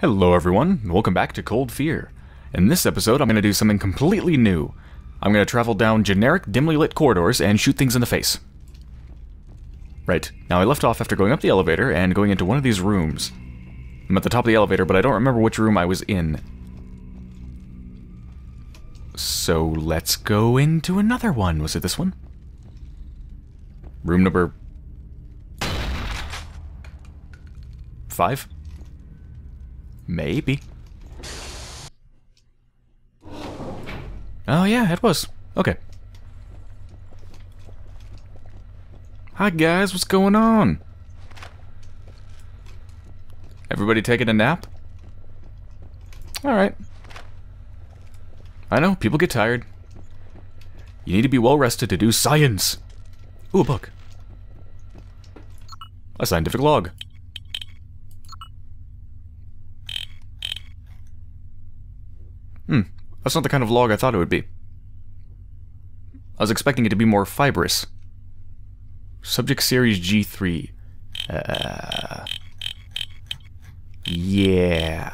Hello everyone, welcome back to Cold Fear. In this episode, I'm going to do something completely new. I'm going to travel down generic, dimly lit corridors and shoot things in the face. Right, now I left off after going up the elevator and going into one of these rooms. I'm at the top of the elevator, but I don't remember which room I was in. So let's go into another one. Was it this one? Room number... Five? Maybe. Oh yeah, it was. Okay. Hi guys, what's going on? Everybody taking a nap? Alright. I know, people get tired. You need to be well rested to do science. Ooh, a book. A scientific log. Hmm, that's not the kind of log I thought it would be. I was expecting it to be more fibrous. Subject Series G3. Uh, yeah.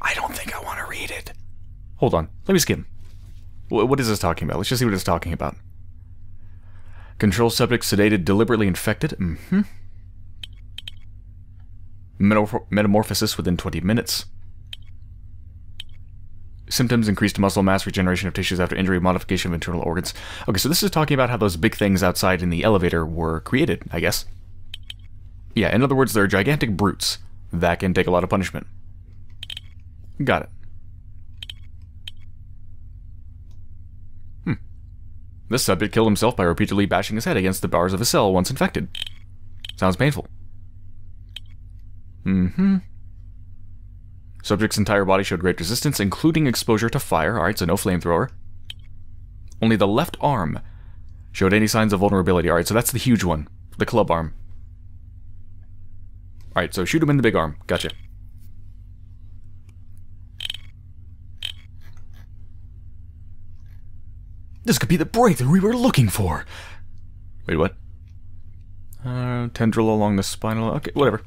I don't think I want to read it. Hold on. Let me skim. W what is this talking about? Let's just see what it's talking about. Control subject sedated, deliberately infected. Mm-hmm. metamorphosis within 20 minutes. Symptoms increased muscle mass, regeneration of tissues after injury, modification of internal organs. Okay, so this is talking about how those big things outside in the elevator were created, I guess. Yeah, in other words, they're gigantic brutes that can take a lot of punishment. Got it. Hmm. This subject killed himself by repeatedly bashing his head against the bars of a cell once infected. Sounds painful. Mm-hmm. Subject's entire body showed great resistance, including exposure to fire. Alright, so no flamethrower. Only the left arm showed any signs of vulnerability. Alright, so that's the huge one. The club arm. Alright, so shoot him in the big arm. Gotcha. This could be the breakthrough we were looking for. Wait, what? Uh, tendril along the spinal... Okay, whatever.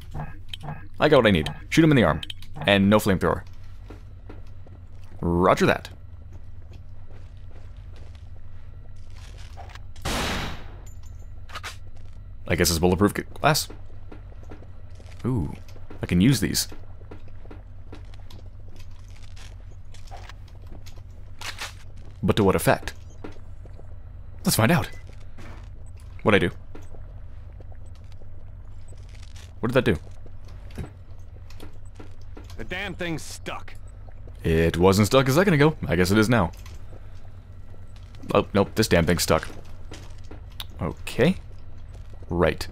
I got what I need. Shoot him in the arm. And no flamethrower. Roger that. I guess it's bulletproof glass. Ooh, I can use these. But to what effect? Let's find out. What'd I do? What did that do? The damn thing's stuck. It wasn't stuck a second ago. I guess it is now. Oh, nope, this damn thing's stuck. Okay. Right.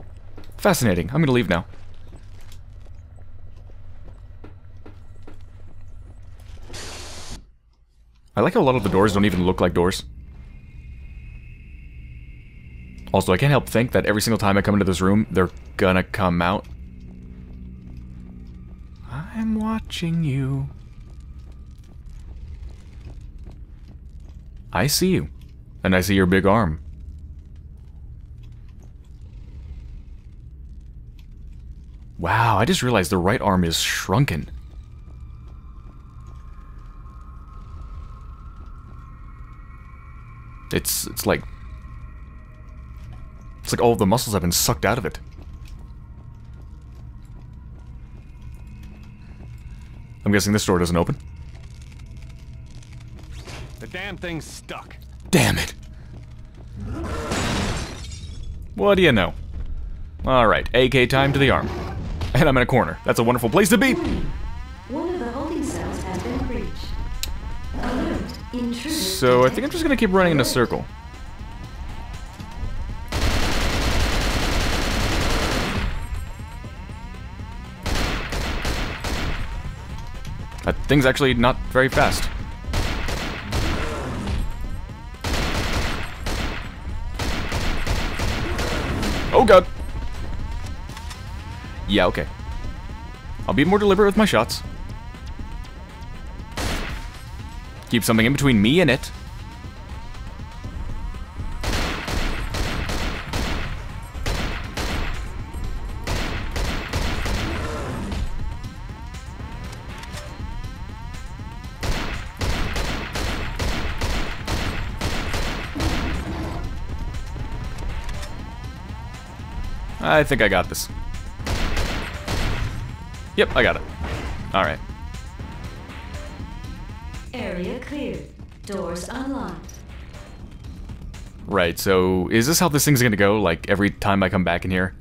Fascinating. I'm gonna leave now. I like how a lot of the doors don't even look like doors. Also, I can't help think that every single time I come into this room, they're gonna come out I'm watching you. I see you. And I see your big arm. Wow, I just realized the right arm is shrunken. It's it's like it's like all the muscles have been sucked out of it. I'm guessing this door doesn't open. The damn thing's stuck. Damn it. What do you know? Alright, AK time to the arm. And I'm in a corner. That's a wonderful place to be! One of the holding cells has been breached. Alert, intruder. So I think I'm just gonna keep running in a circle. Thing's actually not very fast. Oh god! Yeah, okay. I'll be more deliberate with my shots. Keep something in between me and it. I think I got this. Yep, I got it. Alright. Area cleared. Doors unlocked. Right, so is this how this thing's gonna go? Like, every time I come back in here,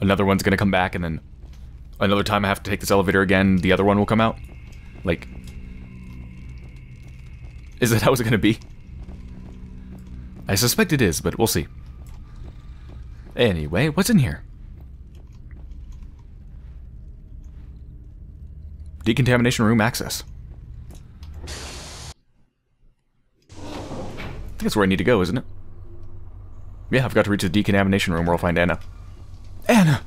another one's gonna come back, and then another time I have to take this elevator again, the other one will come out? Like, is that how it's gonna be? I suspect it is, but we'll see. Anyway, what's in here? Decontamination room access. I think that's where I need to go, isn't it? Yeah, I've got to reach the decontamination room where I'll find Anna. Anna!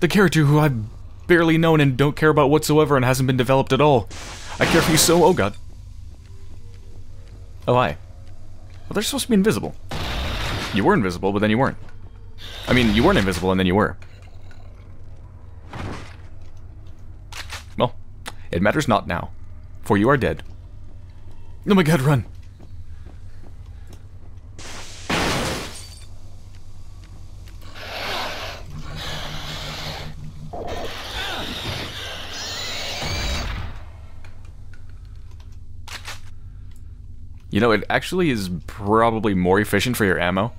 The character who I've barely known and don't care about whatsoever and hasn't been developed at all. I care for you so- oh god. Oh, hi. Well, they're supposed to be invisible. You were invisible, but then you weren't. I mean, you weren't invisible and then you were. Well, it matters not now, for you are dead. Oh my god, run! You know, it actually is probably more efficient for your ammo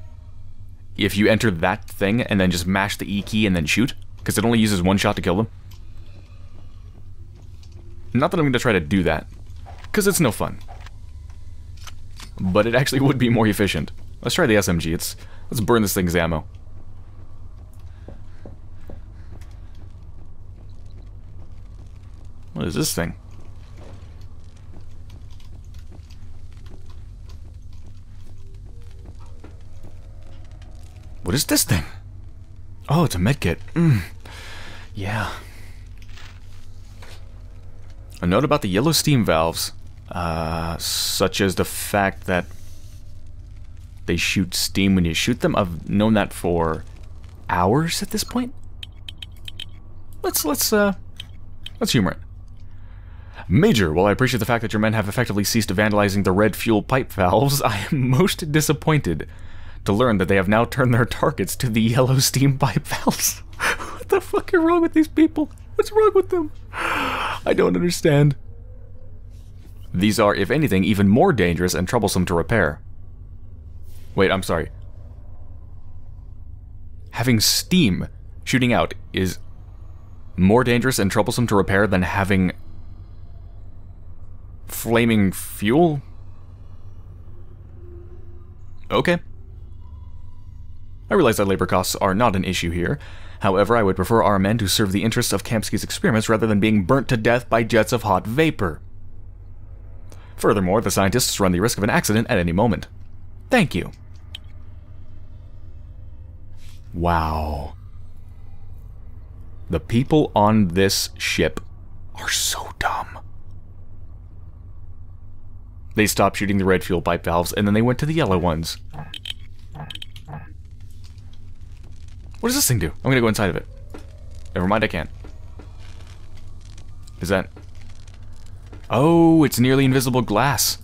if you enter that thing and then just mash the E key and then shoot, because it only uses one shot to kill them. Not that I'm going to try to do that, because it's no fun. But it actually would be more efficient. Let's try the SMG. It's Let's burn this thing's ammo. What is this thing? What is this thing? Oh, it's a medkit. Mm. Yeah. A note about the yellow steam valves, uh, such as the fact that they shoot steam when you shoot them. I've known that for hours at this point. Let's let's uh let's humor it. Major, while I appreciate the fact that your men have effectively ceased vandalizing the red fuel pipe valves, I am most disappointed to learn that they have now turned their targets to the yellow steam pipe valves. what the fuck is wrong with these people? What's wrong with them? I don't understand. These are, if anything, even more dangerous and troublesome to repair. Wait, I'm sorry. Having steam shooting out is more dangerous and troublesome to repair than having flaming fuel? Okay. I realize that labor costs are not an issue here. However, I would prefer our men to serve the interests of Kamsky's experiments rather than being burnt to death by jets of hot vapor. Furthermore, the scientists run the risk of an accident at any moment. Thank you. Wow. The people on this ship are so dumb. They stopped shooting the red fuel pipe valves, and then they went to the yellow ones. What does this thing do? I'm gonna go inside of it. Never mind, I can't. Is that... Oh, it's nearly invisible glass.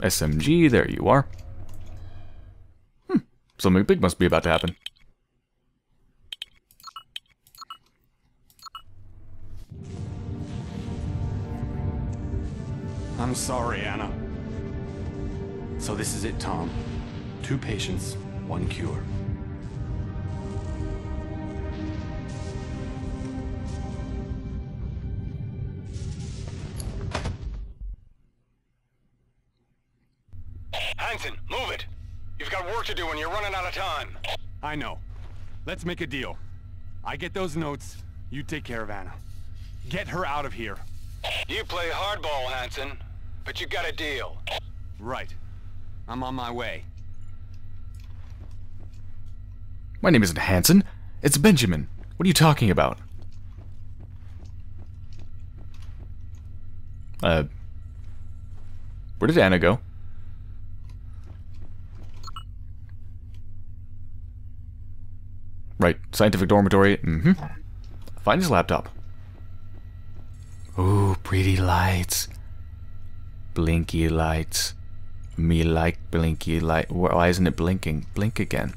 SMG, there you are. Hmm, something big must be about to happen. I'm sorry, Anna. So this is it, Tom. Two patients, one cure. Hansen, move it! You've got work to do and you're running out of time. I know. Let's make a deal. I get those notes, you take care of Anna. Get her out of here. You play hardball, Hansen, but you got a deal. Right. I'm on my way. My name isn't Hansen. It's Benjamin. What are you talking about? Uh... Where did Anna go? Right, scientific dormitory. Mm-hmm. Find his laptop. Ooh, pretty lights. Blinky lights. Me like blinky light. Why isn't it blinking? Blink again.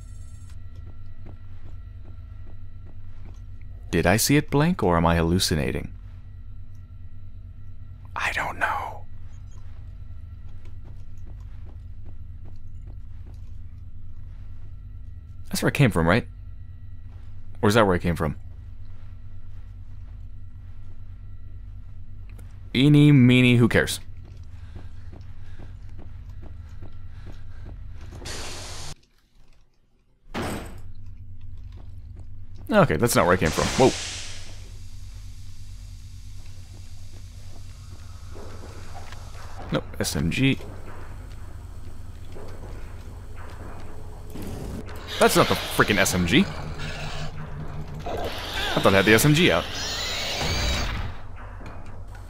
Did I see it blink or am I hallucinating? I don't know. That's where it came from, right? Or is that where it came from? Eeny, meeny, who cares? Okay, that's not where I came from. Whoa. Nope, SMG. That's not the freaking SMG. I thought I had the SMG out.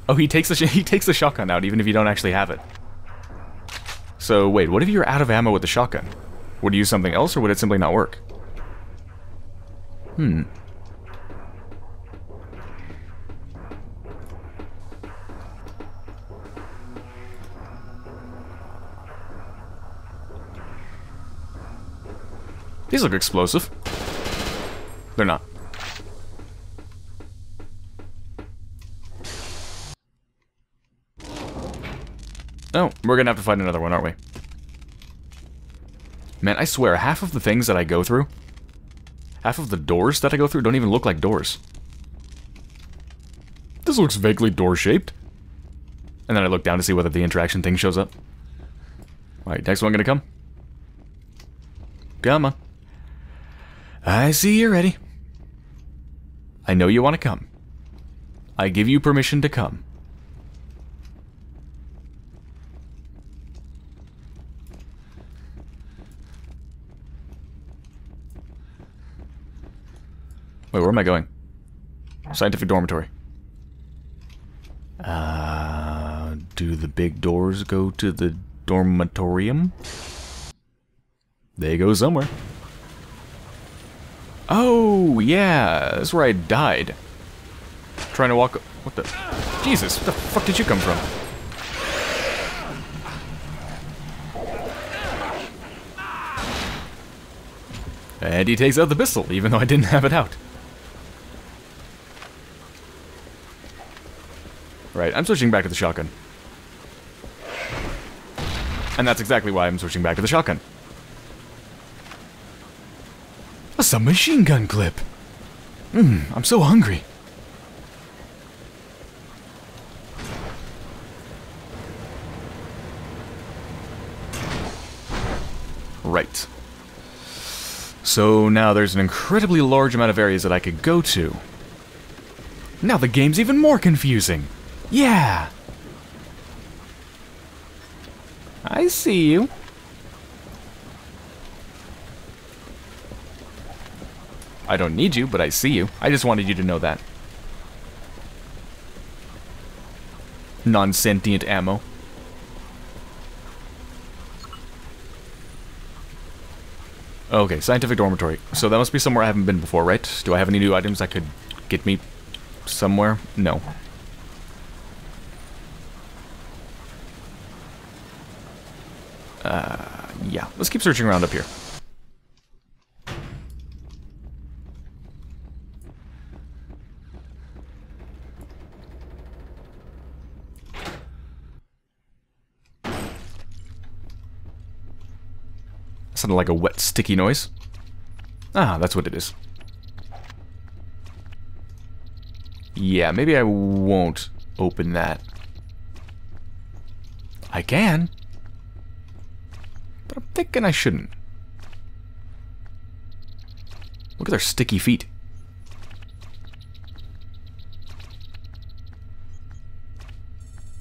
Oh, he takes the he takes the shotgun out even if you don't actually have it. So wait, what if you're out of ammo with the shotgun? Would you use something else, or would it simply not work? Hmm. These look explosive. They're not. Oh, we're gonna have to find another one, aren't we? Man, I swear, half of the things that I go through, half of the doors that I go through don't even look like doors. This looks vaguely door-shaped. And then I look down to see whether the interaction thing shows up. Alright, next one gonna come? Come on. I see you're ready. I know you want to come. I give you permission to come. Wait, where am I going? Scientific dormitory. Uh, do the big doors go to the dormitorium? They go somewhere. Oh, yeah, that's where I died. Trying to walk... What the... Jesus, where the fuck did you come from? And he takes out the pistol, even though I didn't have it out. Right, I'm switching back to the shotgun. And that's exactly why I'm switching back to the shotgun. A submachine gun clip. Mmm, I'm so hungry. Right. So now there's an incredibly large amount of areas that I could go to. Now the game's even more confusing. Yeah! I see you. I don't need you, but I see you. I just wanted you to know that. Non-sentient ammo. Okay, scientific dormitory. So that must be somewhere I haven't been before, right? Do I have any new items that could get me somewhere? No. Uh, yeah. Let's keep searching around up here. Sounded like a wet, sticky noise. Ah, that's what it is. Yeah, maybe I won't open that. I can. Thinking I shouldn't. Look at their sticky feet.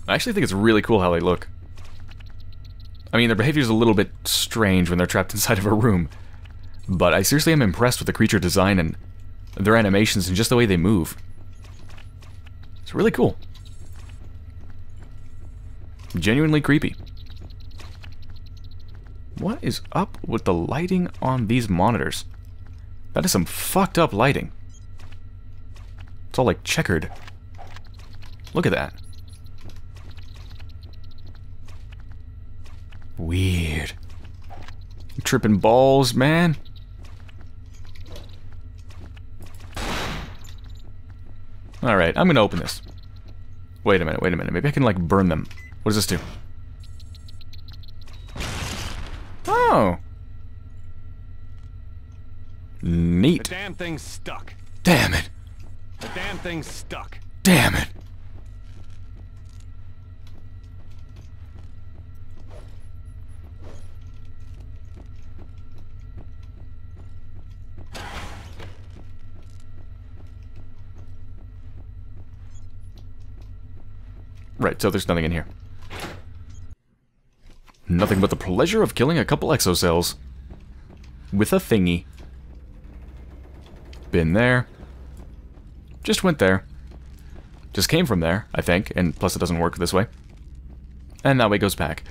I actually think it's really cool how they look. I mean, their behavior is a little bit strange when they're trapped inside of a room. But I seriously am impressed with the creature design and their animations and just the way they move. It's really cool. Genuinely creepy. What is up with the lighting on these monitors? That is some fucked up lighting. It's all like checkered. Look at that. Weird. Tripping balls, man. Alright, I'm gonna open this. Wait a minute, wait a minute. Maybe I can, like, burn them. What does this do? Oh. The Neat. damn thing's stuck. Damn it. The damn thing's stuck. Damn it. Right, so there's nothing in here. Nothing but the pleasure of killing a couple exocels. With a thingy. Been there. Just went there. Just came from there, I think, and plus it doesn't work this way. And that way goes back.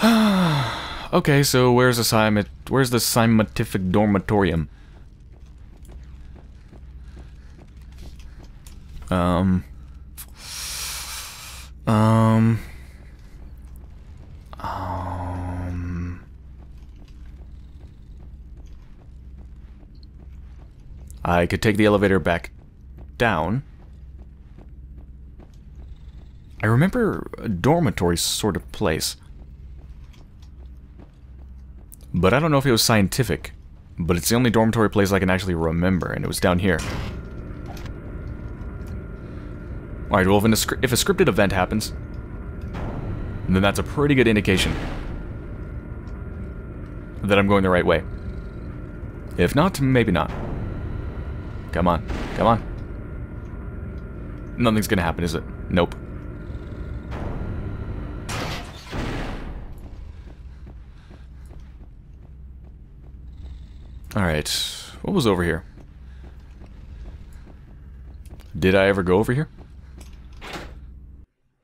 okay, so where's the Scientific, where's the scientific dormitorium? Um. Um. Um. I could take the elevator back down. I remember a dormitory sort of place. But I don't know if it was scientific. But it's the only dormitory place I can actually remember, and it was down here. Alright, well, if, if a scripted event happens, then that's a pretty good indication that I'm going the right way. If not, maybe not. Come on. Come on. Nothing's gonna happen, is it? Nope. Alright. What was over here? Did I ever go over here?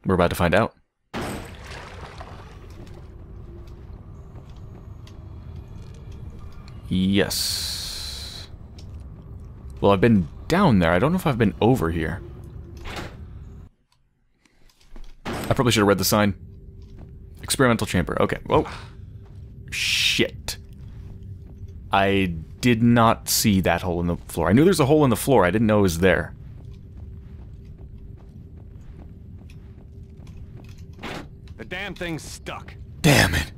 We're about to find out. Yes. Well, I've been down there. I don't know if I've been over here. I probably should have read the sign. Experimental chamber. Okay. Whoa. Shit. I did not see that hole in the floor. I knew there's a hole in the floor. I didn't know it was there. The damn thing's stuck. Damn it.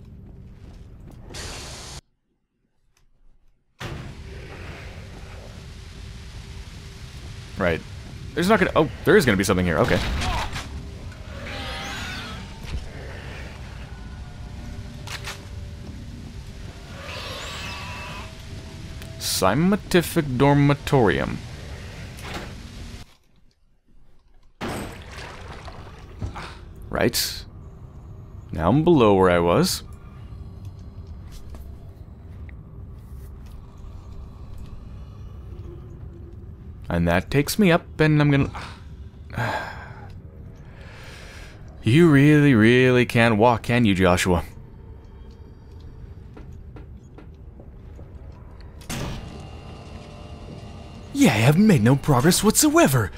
Right. There's not gonna... Oh, there is gonna be something here. Okay. Scientific Dormitorium. Right. Now I'm below where I was. And that takes me up, and I'm gonna... You really, really can't walk, can you, Joshua? Yeah, I have made no progress whatsoever.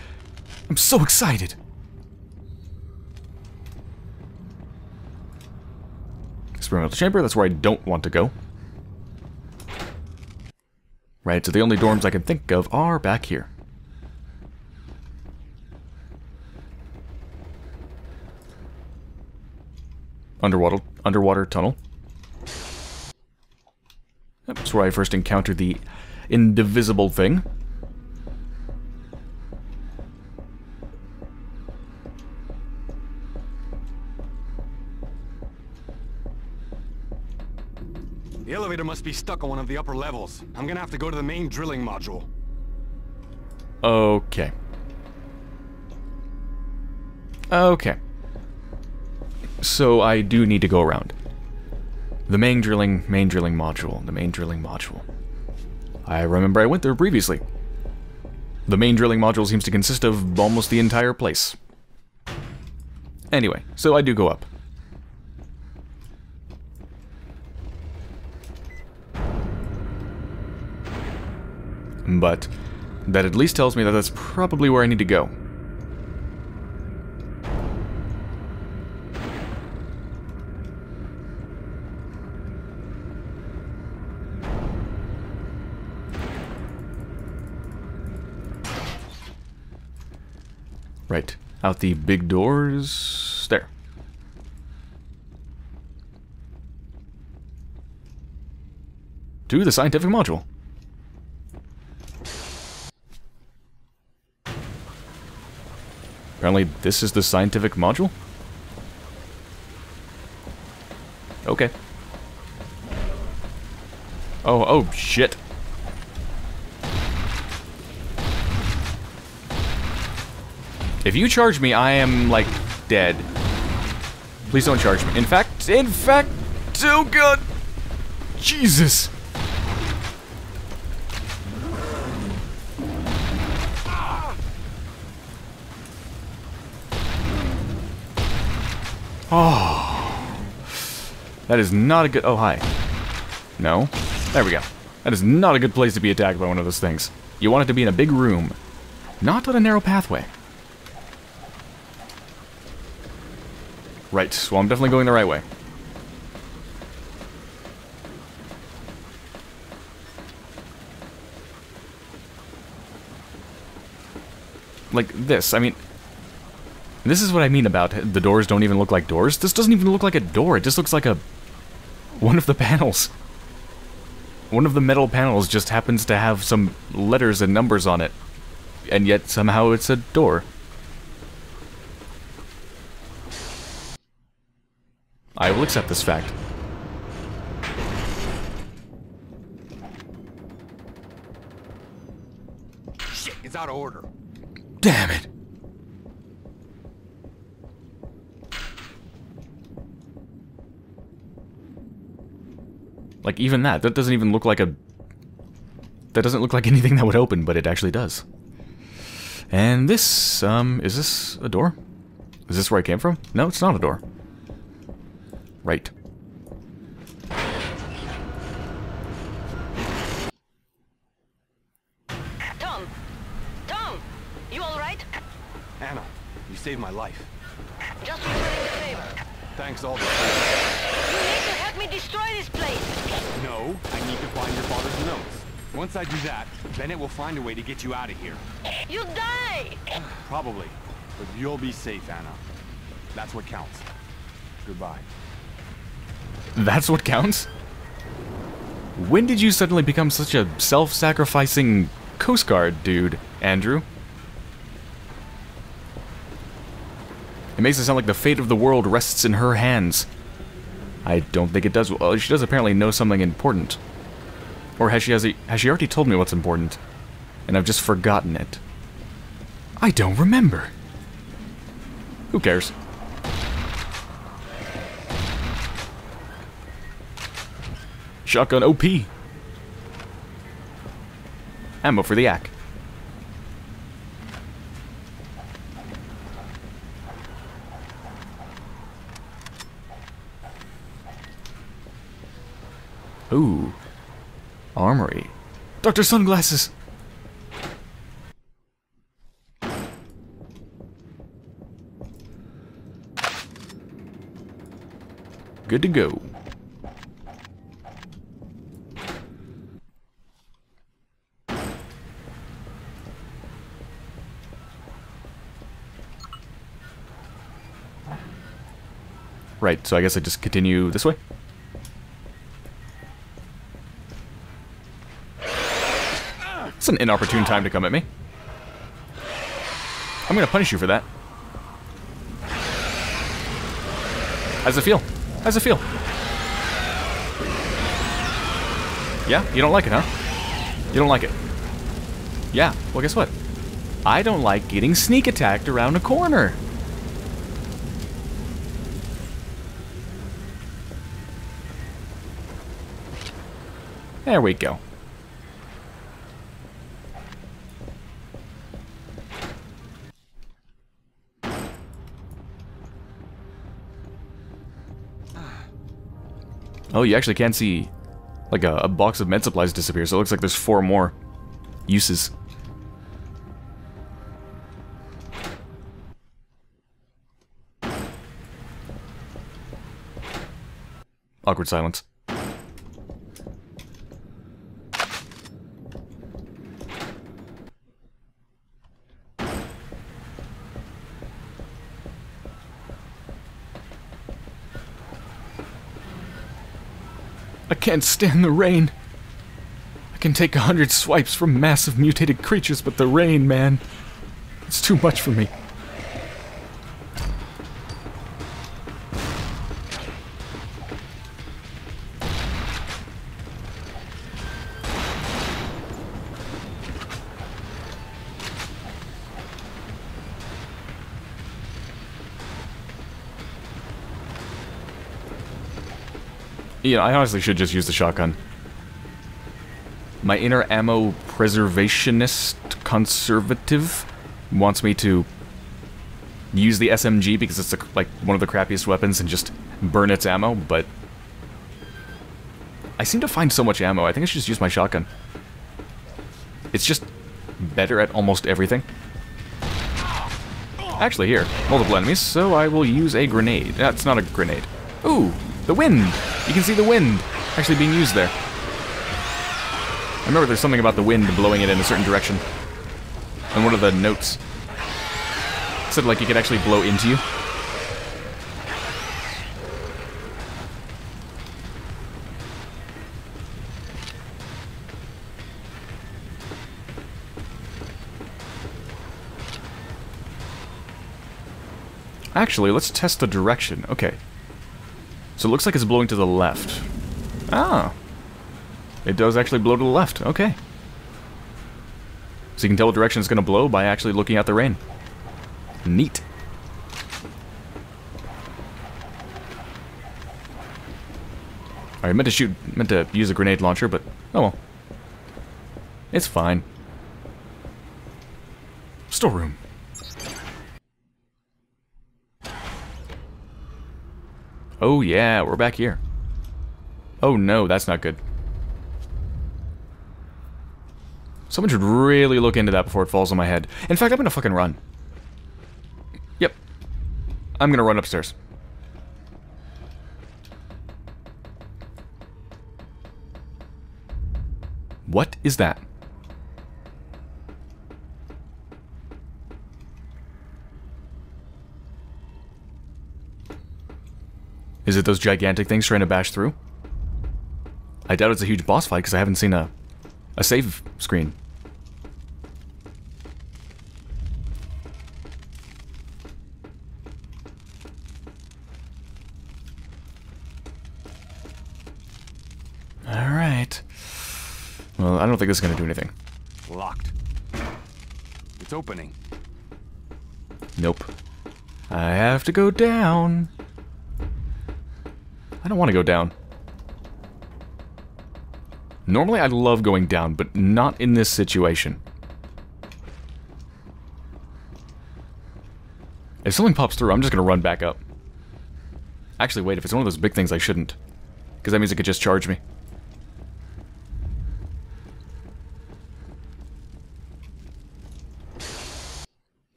I'm so excited. Experimental chamber, that's where I don't want to go. Right, so the only dorms I can think of are back here. Underwater, underwater tunnel. That's where I first encountered the indivisible thing. The elevator must be stuck on one of the upper levels. I'm gonna have to go to the main drilling module. Okay. Okay. So I do need to go around. The main drilling, main drilling module, the main drilling module. I remember I went there previously. The main drilling module seems to consist of almost the entire place. Anyway, so I do go up. but that at least tells me that that's probably where I need to go. Right. Out the big doors. There. To the scientific module. Apparently this is the scientific module? Okay. Oh, oh, shit. If you charge me, I am, like, dead. Please don't charge me. In fact, in fact, oh god! Jesus! Oh. That is not a good... Oh, hi. No. There we go. That is not a good place to be attacked by one of those things. You want it to be in a big room. Not on a narrow pathway. Right, well I'm definitely going the right way. Like this, I mean, this is what I mean about the doors don't even look like doors. This doesn't even look like a door, it just looks like a... one of the panels. One of the metal panels just happens to have some letters and numbers on it. And yet somehow it's a door. I will accept this fact. Shit, it's out of order. Damn it! Like, even that, that doesn't even look like a... That doesn't look like anything that would open, but it actually does. And this, um, is this a door? Is this where I came from? No, it's not a door. Right. Tom! Tom! You alright? Anna, you saved my life. Just returning the favor. Thanks all the You need to help me destroy this place! No, I need to find your father's notes. Once I do that, Bennett will find a way to get you out of here. You'll die! Probably. But you'll be safe, Anna. That's what counts. Goodbye. That's what counts? When did you suddenly become such a self-sacrificing Coast Guard dude, Andrew? It makes it sound like the fate of the world rests in her hands. I don't think it does. Well, she does apparently know something important. Or has she, has, has she already told me what's important? And I've just forgotten it. I don't remember. Who cares? Shotgun OP. Ammo for the Yak. Ooh. Armory. Dr. Sunglasses! Good to go. Right, so I guess I just continue this way? It's an inopportune time to come at me. I'm gonna punish you for that. How's it feel? How's it feel? Yeah? You don't like it, huh? You don't like it? Yeah, well guess what? I don't like getting sneak attacked around a corner. There we go. Oh, you actually can see like a, a box of med supplies disappear, so it looks like there's four more. uses. Awkward silence. Can't stand the rain. I can take a hundred swipes from massive mutated creatures, but the rain, man, it's too much for me. Yeah, I honestly should just use the shotgun. My inner ammo preservationist conservative wants me to use the SMG because it's the, like one of the crappiest weapons and just burn its ammo, but I seem to find so much ammo. I think I should just use my shotgun. It's just better at almost everything. Actually, here, multiple enemies, so I will use a grenade. That's not a grenade. Ooh, the wind! You can see the wind actually being used there. I remember there's something about the wind blowing it in a certain direction. And one of the notes said like it could actually blow into you. Actually, let's test the direction. Okay. So it looks like it's blowing to the left. Ah. It does actually blow to the left. Okay. So you can tell what direction it's going to blow by actually looking at the rain. Neat. I meant to shoot, meant to use a grenade launcher, but oh well. It's fine. Storeroom. Oh yeah, we're back here. Oh no, that's not good. Someone should really look into that before it falls on my head. In fact, I'm gonna fucking run. Yep. I'm gonna run upstairs. What is that? Is it those gigantic things trying to bash through? I doubt it's a huge boss fight because I haven't seen a, a save screen. Alright. Well, I don't think this is going to do anything. Locked. It's opening. Nope. I have to go down. I don't want to go down. Normally I love going down, but not in this situation. If something pops through, I'm just going to run back up. Actually, wait, if it's one of those big things, I shouldn't. Because that means it could just charge me.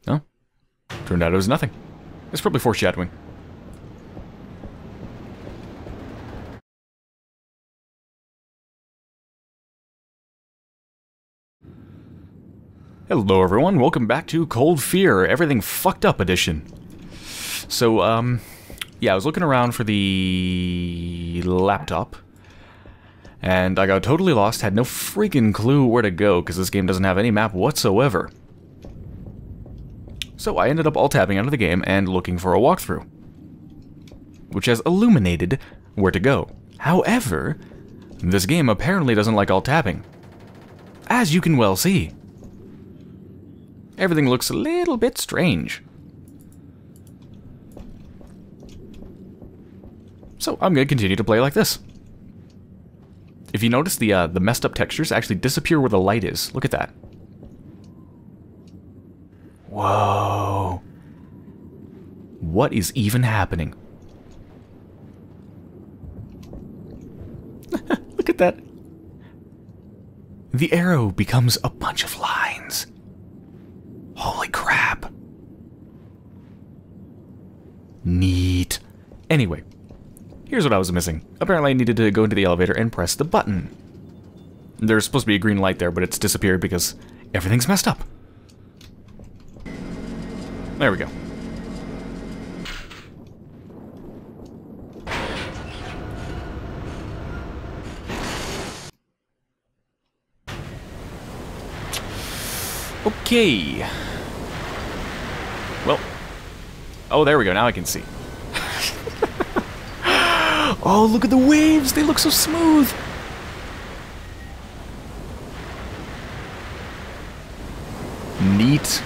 No? Turned out it was nothing. It's probably foreshadowing. Hello everyone, welcome back to Cold Fear, Everything Fucked Up Edition. So, um, yeah, I was looking around for the laptop, and I got totally lost, had no freaking clue where to go, because this game doesn't have any map whatsoever. So I ended up alt-tabbing out of the game and looking for a walkthrough, which has illuminated where to go. However, this game apparently doesn't like alt-tabbing, as you can well see. Everything looks a little bit strange. So I'm going to continue to play like this. If you notice, the uh, the messed up textures actually disappear where the light is. Look at that. Whoa. What is even happening? Look at that. the arrow becomes a bunch of lines. Holy crap. Neat. Anyway, here's what I was missing. Apparently I needed to go into the elevator and press the button. There's supposed to be a green light there, but it's disappeared because everything's messed up. There we go. Okay. Well. Oh, there we go. Now I can see. oh, look at the waves. They look so smooth. Neat.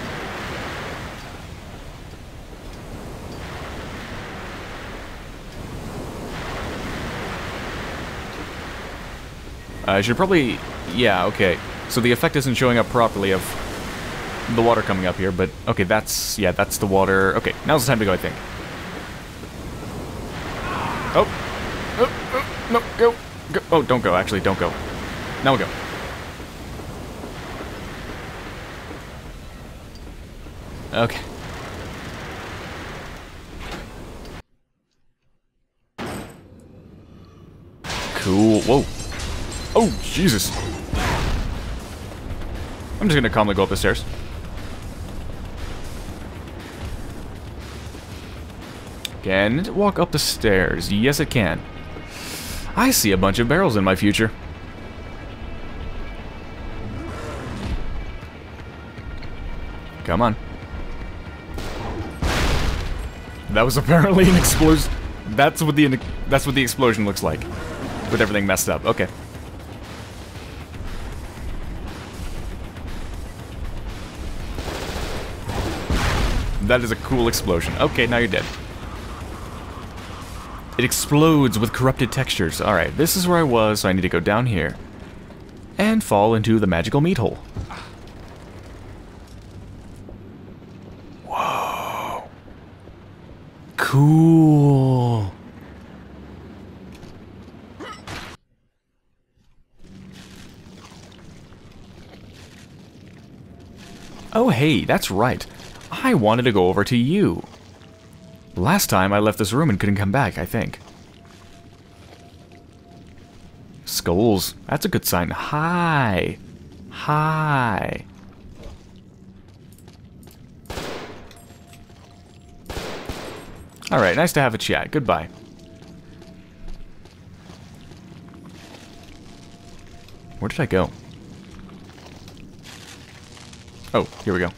Uh, I should probably... Yeah, okay. So the effect isn't showing up properly of the water coming up here, but okay, that's, yeah, that's the water. Okay, now's the time to go, I think. Oh. Oh, oh no, go. Go. Oh, don't go, actually, don't go. Now we go. Okay. Cool. Whoa. Oh, Jesus. I'm just gonna calmly go up the stairs. Can it walk up the stairs? Yes, it can. I see a bunch of barrels in my future. Come on. That was apparently an explosion. That's what the that's what the explosion looks like, with everything messed up. Okay. That is a cool explosion. Okay, now you're dead. It explodes with corrupted textures. Alright, this is where I was, so I need to go down here. And fall into the magical meat hole. Whoa. Cool. Oh hey, that's right. I wanted to go over to you. Last time I left this room and couldn't come back, I think. Skulls. That's a good sign. Hi. Hi. Alright, nice to have a chat. Goodbye. Where did I go? Oh, here we go.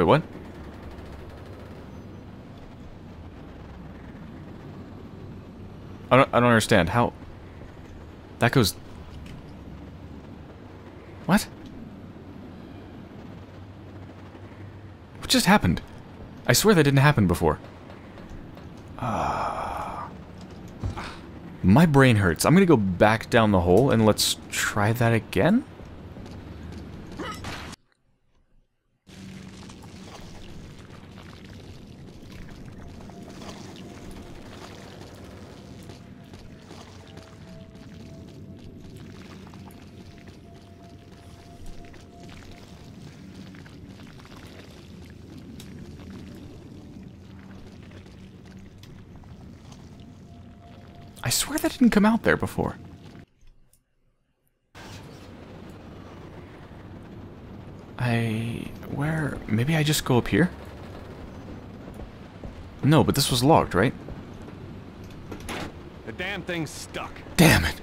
Wait, what? I don't, I don't understand. How... That goes... What? What just happened? I swear that didn't happen before. Uh, my brain hurts. I'm gonna go back down the hole and let's try that again? I swear that didn't come out there before. I... where... maybe I just go up here? No, but this was locked, right? The damn thing's stuck. Damn it!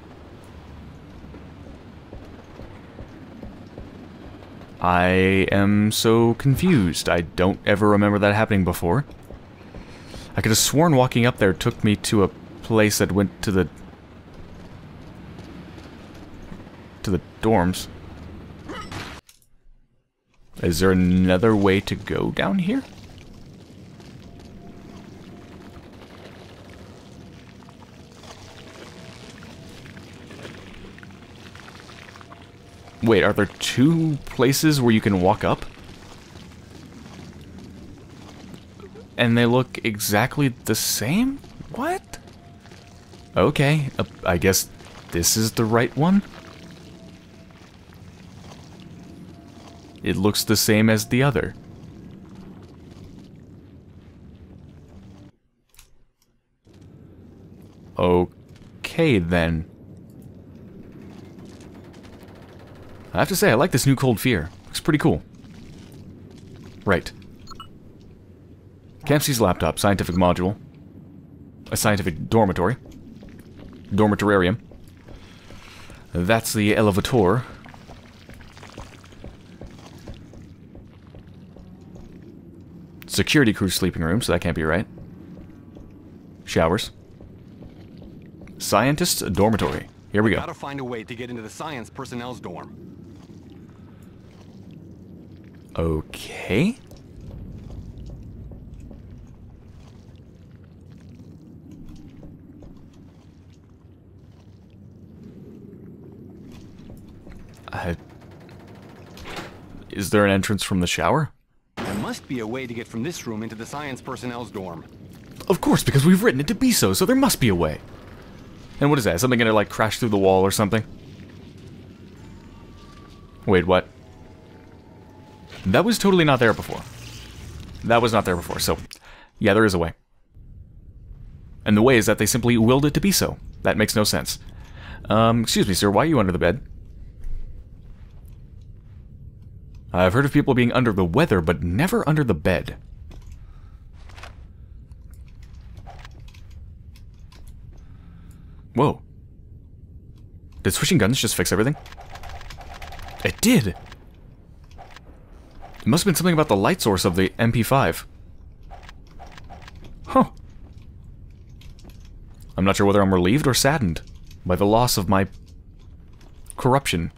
I am so confused. I don't ever remember that happening before. I could have sworn walking up there took me to a place that went to the... dorms. Is there another way to go down here? Wait, are there two places where you can walk up? And they look exactly the same? What? Okay, uh, I guess this is the right one? It looks the same as the other. Okay, then. I have to say, I like this new Cold Fear. Looks pretty cool. Right. Kamsky's laptop, scientific module. A scientific dormitory. Dormitorium. That's the elevator. Security crew sleeping room, so that can't be right. Showers. Scientist's dormitory. Here we go. Gotta find a way to get into the science personnel's dorm. Okay. Uh, is there an entrance from the shower? Must be a way to get from this room into the science personnel's dorm. Of course, because we've written it to be so, so there must be a way. And what is that? something gonna like crash through the wall or something? Wait, what? That was totally not there before. That was not there before, so yeah, there is a way. And the way is that they simply willed it to be so. That makes no sense. Um, excuse me, sir, why are you under the bed? I've heard of people being under the weather, but never under the bed. Whoa. Did switching guns just fix everything? It did! It must have been something about the light source of the MP5. Huh. I'm not sure whether I'm relieved or saddened by the loss of my corruption.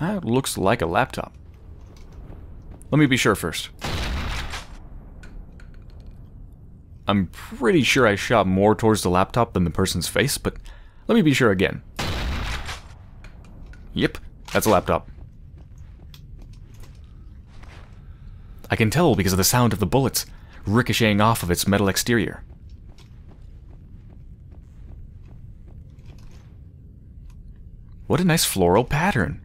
That looks like a laptop. Let me be sure first. I'm pretty sure I shot more towards the laptop than the person's face, but let me be sure again. Yep, that's a laptop. I can tell because of the sound of the bullets ricocheting off of its metal exterior. What a nice floral pattern.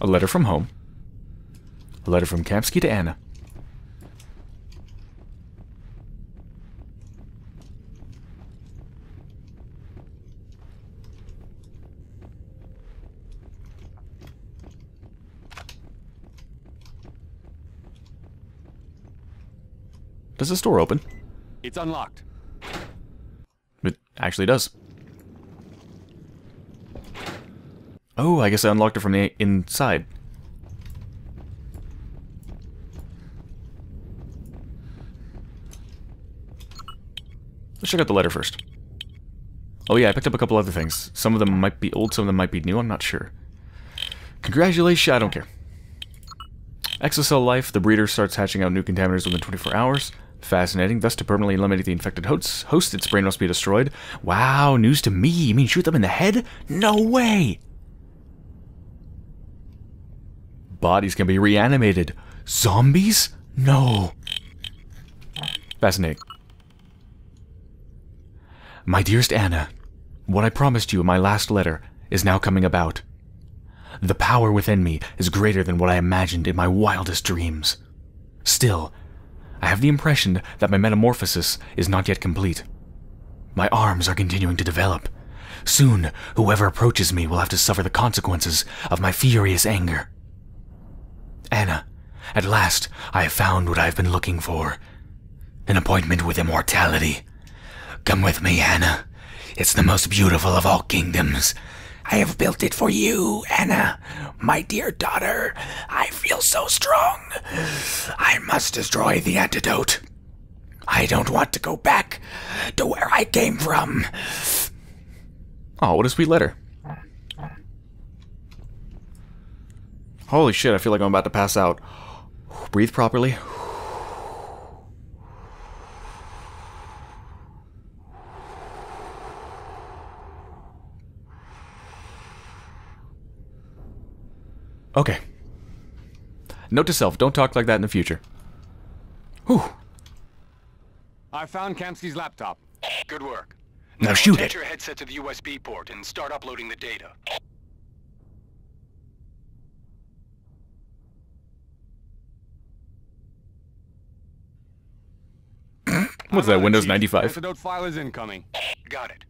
A letter from home. A letter from Kamsky to Anna. Does this door open? It's unlocked. It actually does. Oh, I guess I unlocked it from the inside. Let's check out the letter first. Oh yeah, I picked up a couple other things. Some of them might be old, some of them might be new, I'm not sure. Congratulations, I don't care. Exocel Life, the breeder starts hatching out new contaminators within 24 hours. Fascinating. Thus, to permanently eliminate the infected hosts, host, its brain must be destroyed. Wow, news to me. You mean shoot them in the head? No way! Bodies can be reanimated. Zombies? No. Fascinating. My dearest Anna, what I promised you in my last letter is now coming about. The power within me is greater than what I imagined in my wildest dreams. Still, I have the impression that my metamorphosis is not yet complete. My arms are continuing to develop. Soon, whoever approaches me will have to suffer the consequences of my furious anger. Anna, at last I have found what I have been looking for. An appointment with immortality. Come with me, Anna. It's the most beautiful of all kingdoms. I have built it for you, Anna, my dear daughter. I feel so strong. I must destroy the antidote. I don't want to go back to where I came from. Oh, what a sweet letter. Holy shit, I feel like I'm about to pass out. Breathe properly. Okay. Note to self, don't talk like that in the future. Whew. I found Kamsky's laptop. Good work. Now shoot attach it. your headset to the USB port and start uploading the data. What's that, Windows 95? Antidote file is incoming. Got it.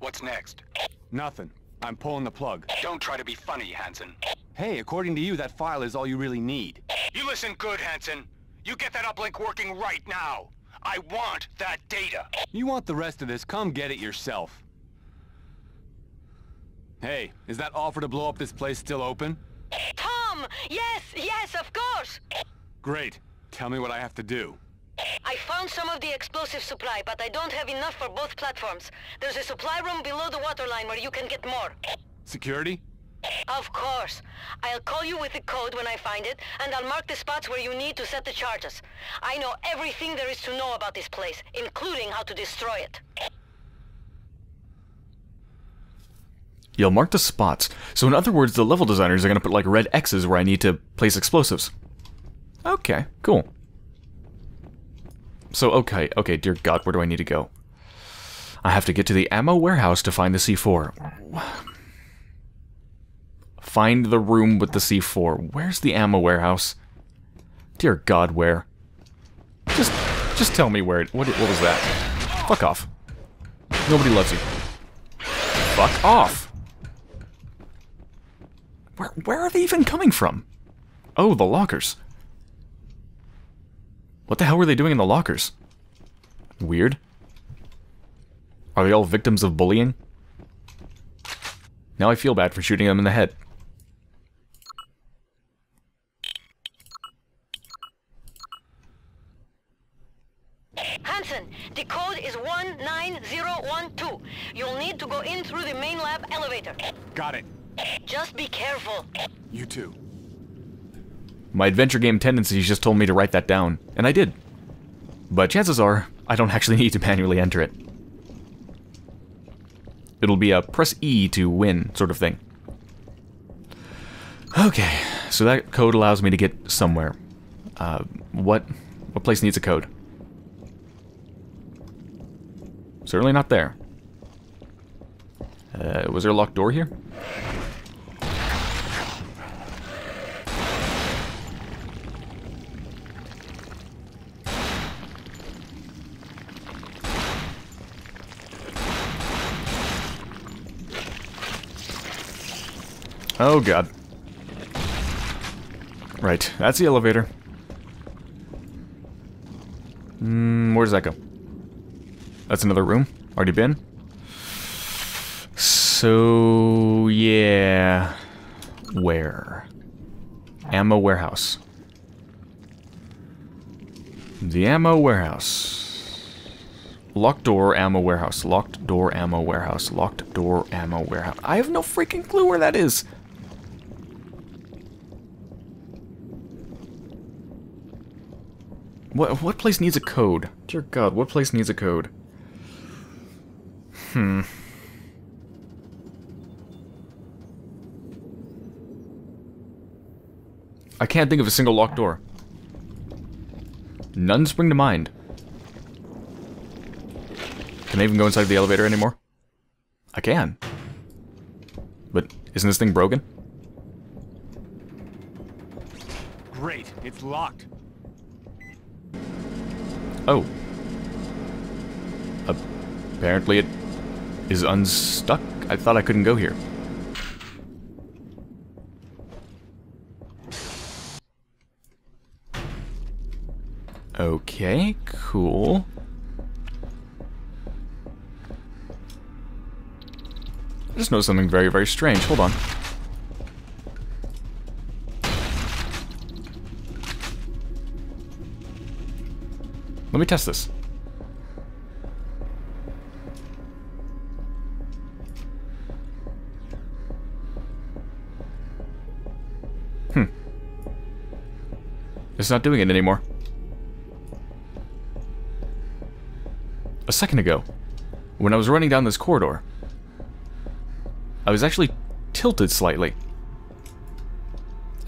What's next? Nothing. I'm pulling the plug. Don't try to be funny, Hansen. Hey, according to you, that file is all you really need. You listen good, Hansen. You get that uplink working right now. I want that data. You want the rest of this, come get it yourself. Hey, is that offer to blow up this place still open? Tom! Yes, yes, of course! Great. Tell me what I have to do. I found some of the explosive supply, but I don't have enough for both platforms. There's a supply room below the waterline where you can get more. Security? Of course. I'll call you with the code when I find it, and I'll mark the spots where you need to set the charges. I know everything there is to know about this place, including how to destroy it. You'll mark the spots. So in other words, the level designers are going to put like red X's where I need to place explosives. Okay, cool. So, okay, okay, dear God, where do I need to go? I have to get to the ammo warehouse to find the C4. Find the room with the C4. Where's the ammo warehouse? Dear God, where? Just, just tell me where. It, what, what was that? Fuck off. Nobody loves you. Fuck off. Where, where are they even coming from? Oh, the lockers. What the hell were they doing in the lockers? Weird. Are they all victims of bullying? Now I feel bad for shooting them in the head. Hansen, the code is 19012. You'll need to go in through the main lab elevator. Got it. Just be careful. You too. My adventure game tendencies just told me to write that down, and I did. But chances are, I don't actually need to manually enter it. It'll be a press E to win sort of thing. Okay, so that code allows me to get somewhere. Uh, what, what place needs a code? Certainly not there. Uh, was there a locked door here? Oh god. Right, that's the elevator. Hmm, where does that go? That's another room? Already been? So, yeah. Where? Ammo warehouse. The ammo warehouse. Locked door, ammo warehouse. Locked door, ammo warehouse. Locked door, ammo warehouse. I have no freaking clue where that is. What what place needs a code? Dear God, what place needs a code? Hmm. I can't think of a single locked door. None spring to mind. Can I even go inside the elevator anymore? I can. But isn't this thing broken? Great. It's locked. Oh. Apparently it is unstuck. I thought I couldn't go here. Okay, cool. I just noticed something very, very strange. Hold on. Let me test this. Hmm. It's not doing it anymore. A second ago, when I was running down this corridor, I was actually tilted slightly.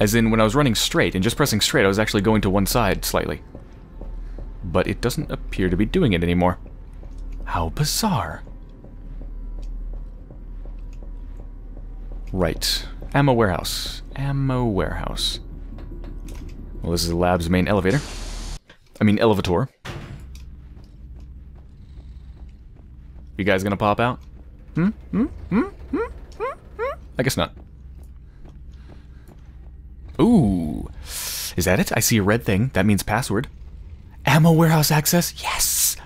As in, when I was running straight and just pressing straight, I was actually going to one side slightly. But it doesn't appear to be doing it anymore. How bizarre. Right. Ammo warehouse. Ammo warehouse. Well, this is the lab's main elevator. I mean, elevator. You guys gonna pop out? Hmm? Hmm? Hmm? Hmm? Hmm? Hmm? I guess not. Ooh. Is that it? I see a red thing. That means password. Ammo warehouse access? Yes!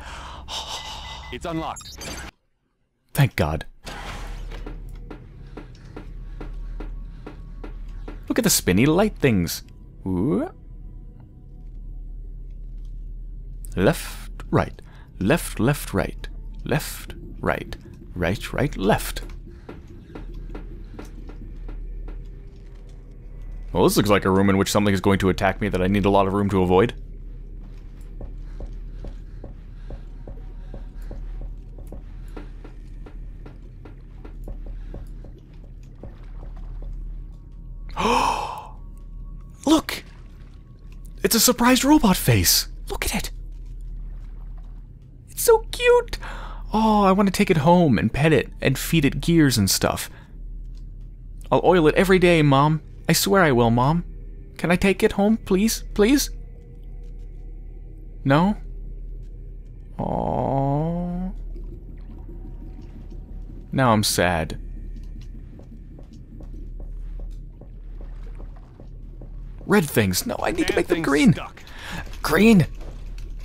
It's unlocked. Thank God. Look at the spinny light things. Ooh. Left, right. Left, left, right. Left, right. Right, right, left. Well, this looks like a room in which something is going to attack me that I need a lot of room to avoid. Look! It's a surprised robot face! Look at it! It's so cute! Oh, I want to take it home and pet it and feed it gears and stuff. I'll oil it every day, Mom. I swear I will, Mom. Can I take it home, please? Please? No? Oh. Now I'm sad. Red things. No, I need to make them green. Stuck. Green!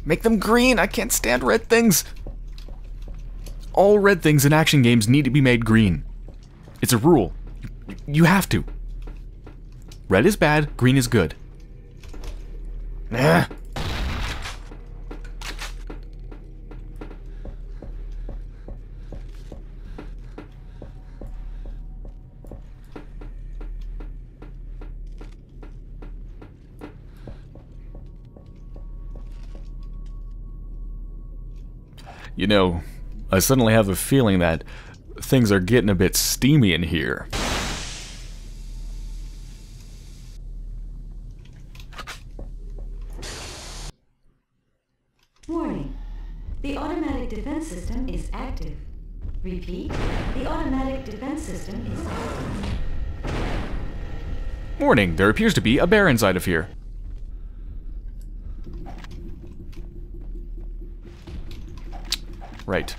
Make them green! I can't stand red things! All red things in action games need to be made green. It's a rule. You have to. Red is bad, green is good. Nah. You know, I suddenly have a feeling that things are getting a bit steamy in here. Warning. The automatic defense system is active. Repeat. The automatic defense system is active. Warning, there appears to be a bear inside of here. Right.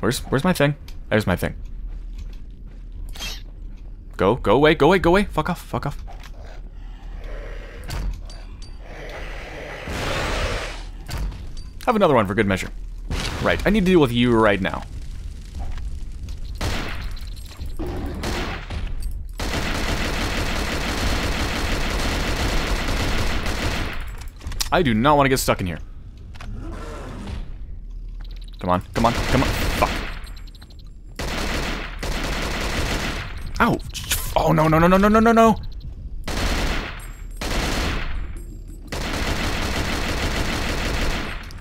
Where's where's my thing? There's my thing. Go, go away, go away, go away. Fuck off, fuck off. Have another one for good measure. Right, I need to deal with you right now. I do not want to get stuck in here. Come on, come on, come on. Fuck. Ow! Oh, no, no, no, no, no, no, no, no!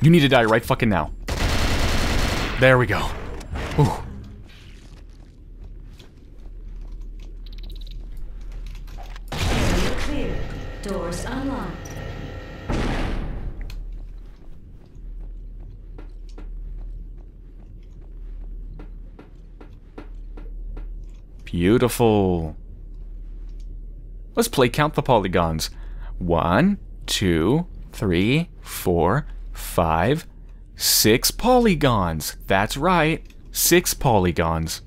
You need to die right fucking now. There we go. Ooh. Area clear. Doors unlocked. Beautiful. Let's play count the polygons. One, two, three, four, five, six polygons. That's right. Six polygons.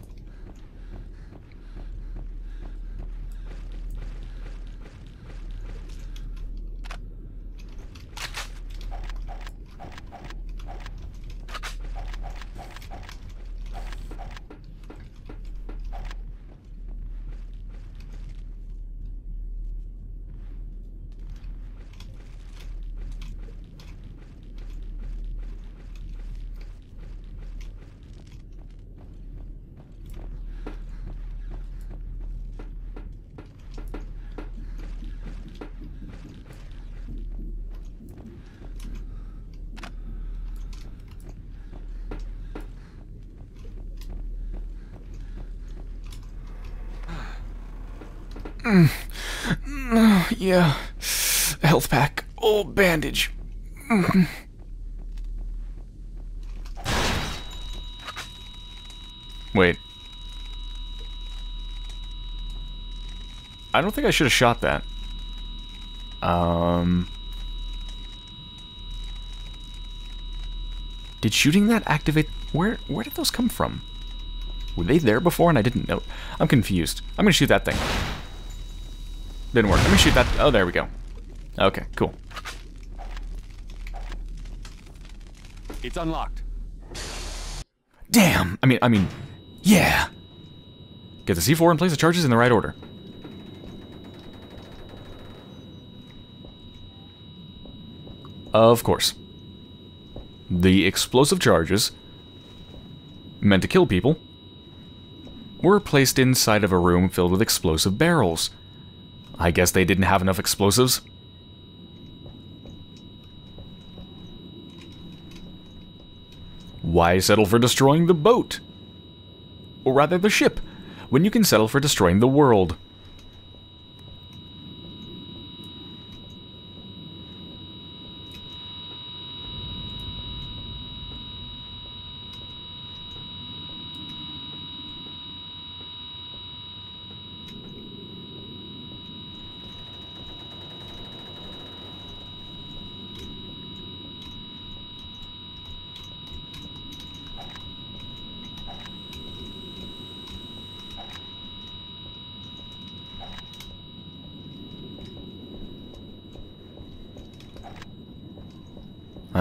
Mm. Mm, yeah. Health pack. Old bandage. Mm. Wait. I don't think I should have shot that. Um... Did shooting that activate... Where, where did those come from? Were they there before and I didn't know? I'm confused. I'm gonna shoot that thing. Didn't work. Let me shoot that. Oh, there we go. Okay, cool. It's unlocked. Damn! I mean, I mean, yeah! Get the C4 and place the charges in the right order. Of course. The explosive charges, meant to kill people, were placed inside of a room filled with explosive barrels. I guess they didn't have enough explosives. Why settle for destroying the boat? Or rather the ship, when you can settle for destroying the world?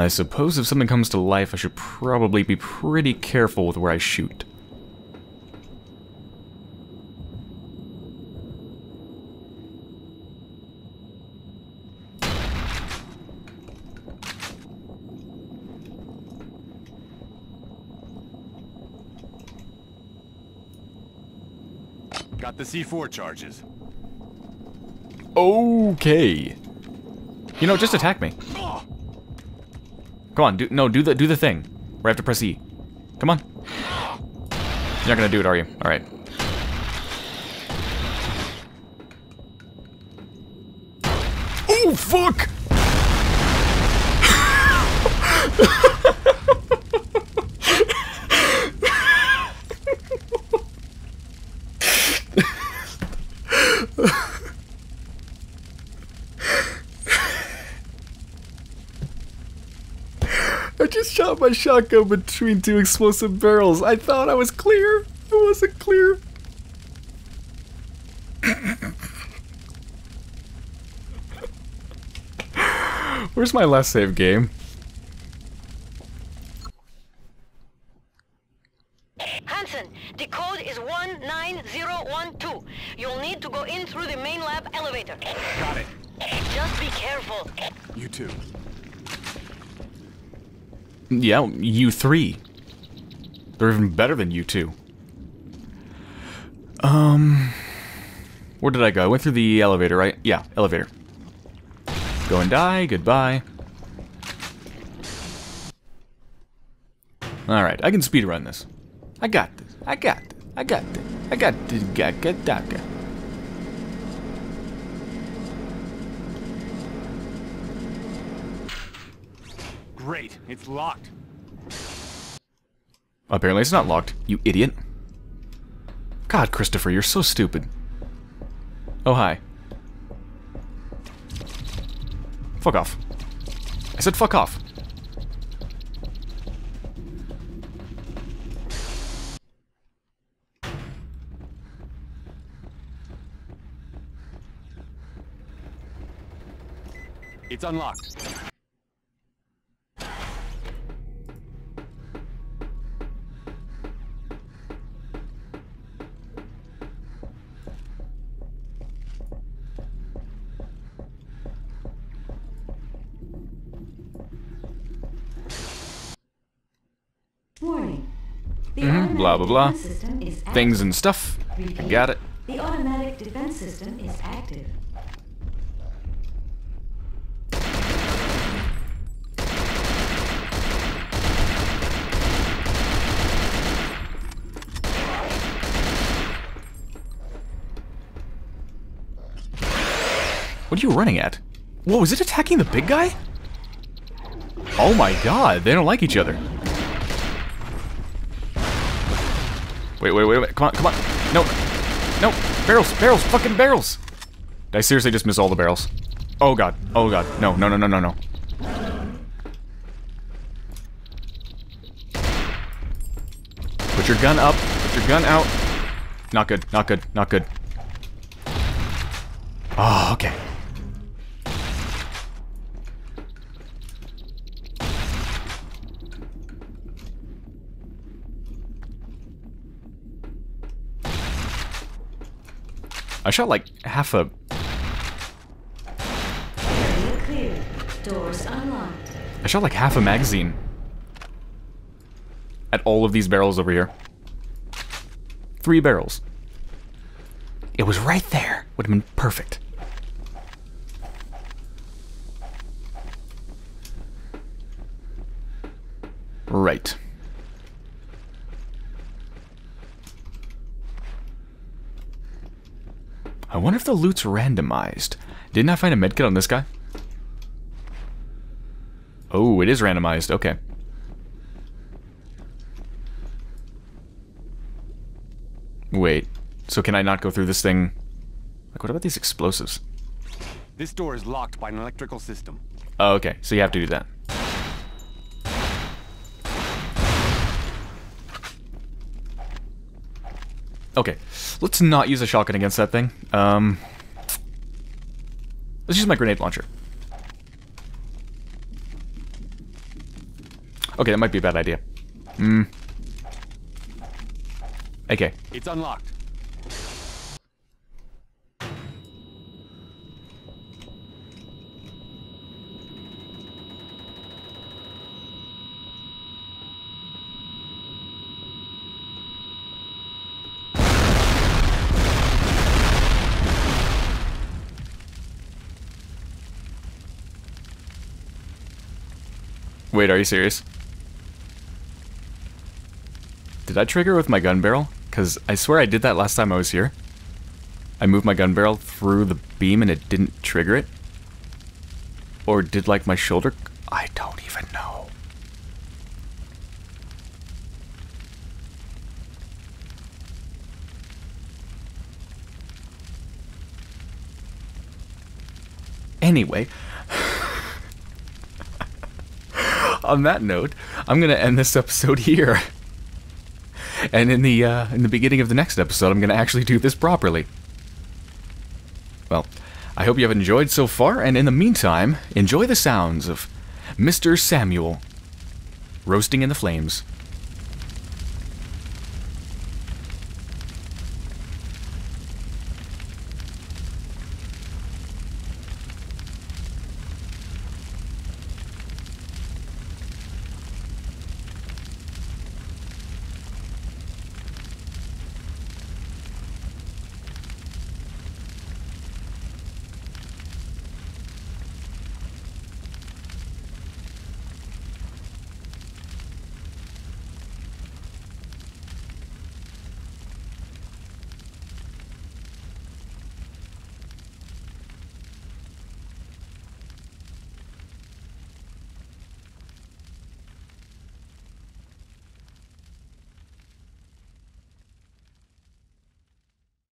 I suppose if something comes to life, I should probably be pretty careful with where I shoot. Got the C4 charges. Okay. You know, just attack me. Come on, do no, do the do the thing. I have to press E. Come on. You're not gonna do it, are you? Alright. Oh fuck! I just shot my shotgun between two explosive barrels. I thought I was clear. I wasn't clear. Where's my last save game? Hansen, the code is 19012. You'll need to go in through the main lab elevator. Got it. Just be careful. You too. Yeah, U3. They're even better than U2. Um... Where did I go? I went through the elevator, right? Yeah, elevator. Go and die, goodbye. Alright, I can speedrun this. I got this. I got this. I got this. I got this. I Got Daka. Great. It's locked. Apparently it's not locked, you idiot. God, Christopher, you're so stupid. Oh, hi. Fuck off. I said fuck off. It's unlocked. Blah, blah, blah. defense system is active. Things and stuff. I got it. The automatic defense system is active. What are you running at? Whoa, is it attacking the big guy? Oh my god, they don't like each other. Wait, wait, wait, wait. Come on, come on. No. No. Barrels, barrels, fucking barrels. Did I seriously just miss all the barrels? Oh god. Oh god. No, no, no, no, no, no. Put your gun up. Put your gun out. Not good. Not good. Not good. Oh, okay. I shot like half a... I shot like half a magazine. At all of these barrels over here. Three barrels. It was right there. Would have been perfect. Right. I wonder if the loot's randomized. Didn't I find a medkit on this guy? Oh, it is randomized. Okay. Wait. So can I not go through this thing? Like, what about these explosives? This door is locked by an electrical system. Oh, okay. So you have to do that. Okay. Let's not use a shotgun against that thing. Um... Let's use my grenade launcher. Okay, that might be a bad idea. Hmm. Okay. It's unlocked. Wait, are you serious? Did I trigger with my gun barrel? Because I swear I did that last time I was here. I moved my gun barrel through the beam and it didn't trigger it? Or did like my shoulder... I don't even know. Anyway, on that note, I'm gonna end this episode here. And in the uh, in the beginning of the next episode, I'm gonna actually do this properly. Well, I hope you have enjoyed so far, and in the meantime, enjoy the sounds of Mr. Samuel roasting in the flames.